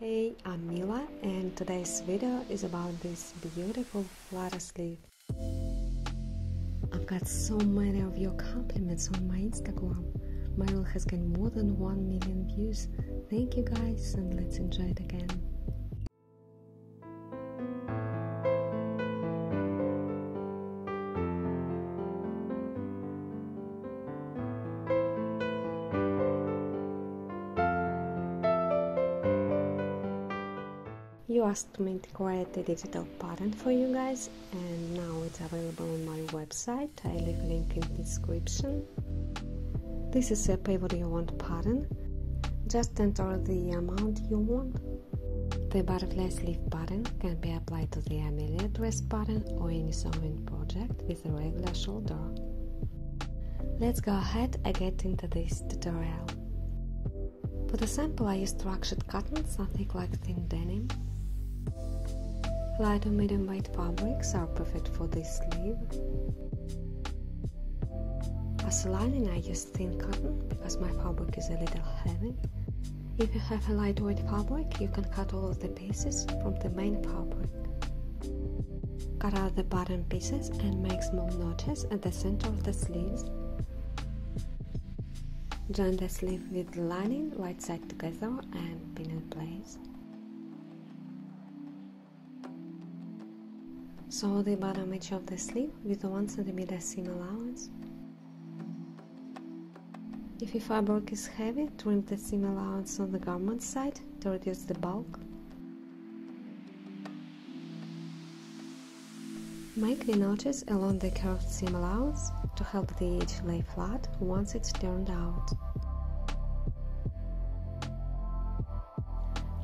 Hey, I'm Mila and today's video is about this beautiful flutter sleeve. I've got so many of your compliments on my Instagram. My reel has gained more than 1 million views. Thank you guys and let's enjoy it again. You asked me to create a digital pattern for you guys and now it's available on my website. I leave a link in the description. This is a what you want pattern. Just enter the amount you want. The butterfly sleeve pattern can be applied to the Amelia dress pattern or any sewing project with a regular shoulder. Let's go ahead and get into this tutorial. For the sample I used structured cotton, something like thin denim. Light or medium weight fabrics are perfect for this sleeve. As a lining I use thin cotton because my fabric is a little heavy. If you have a lightweight fabric, you can cut all of the pieces from the main fabric. Cut out the bottom pieces and make small notches at the center of the sleeves. Join the sleeve with the lining right side together and pin in place. Sew the bottom edge of the sleeve with 1 cm seam allowance. If your fabric is heavy, trim the seam allowance on the garment side to reduce the bulk. Make the notches along the curved seam allowance to help the edge lay flat once it's turned out.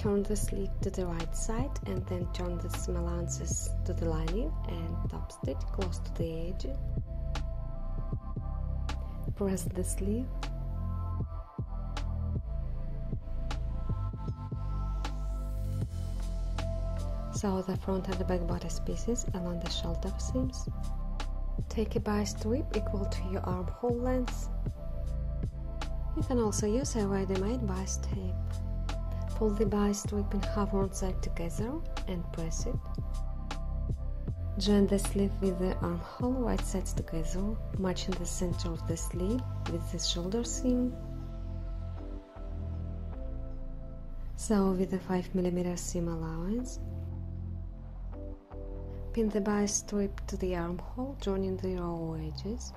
Turn the sleeve to the right side and then turn the seam allowances to the lining and top stitch close to the edge. Press the sleeve. Sew the front and the back bodice pieces along the shoulder seams. Take a bias strip equal to your armhole length. You can also use a ready-made bias tape. Pull the bias strip in half one side together and press it. Join the sleeve with the armhole right sides together, matching the center of the sleeve with the shoulder seam. Sew with the 5mm seam allowance. Pin the bias strip to the armhole, joining the raw edges.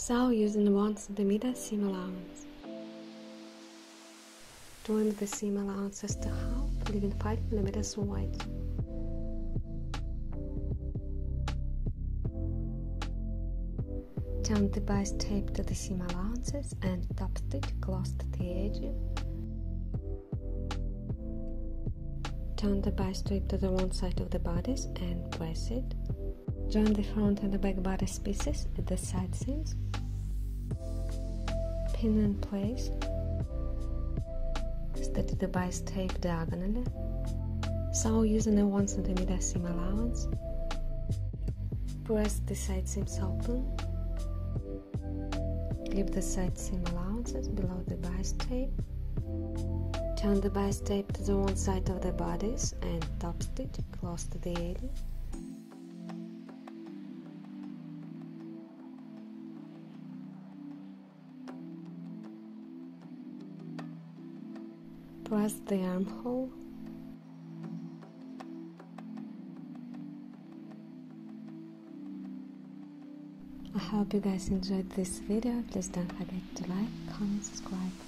Sew using 1 cm seam allowance. Trim the seam allowances to half, leaving 5 mm wide. Turn the bias tape to the seam allowances and top stitch close to the edge. Turn the bias strip to the one side of the bodice and press it. Join the front and the back bodice pieces at the side seams. Pin in place. Steady the bias tape diagonally. Sew using a 1 cm seam allowance. Press the side seams open. Clip the side seam allowances below the bias tape. Turn the bias tape to the one side of the bodice and top stitch close to the edge. Press the armhole. I hope you guys enjoyed this video. Please don't forget to like, comment, subscribe.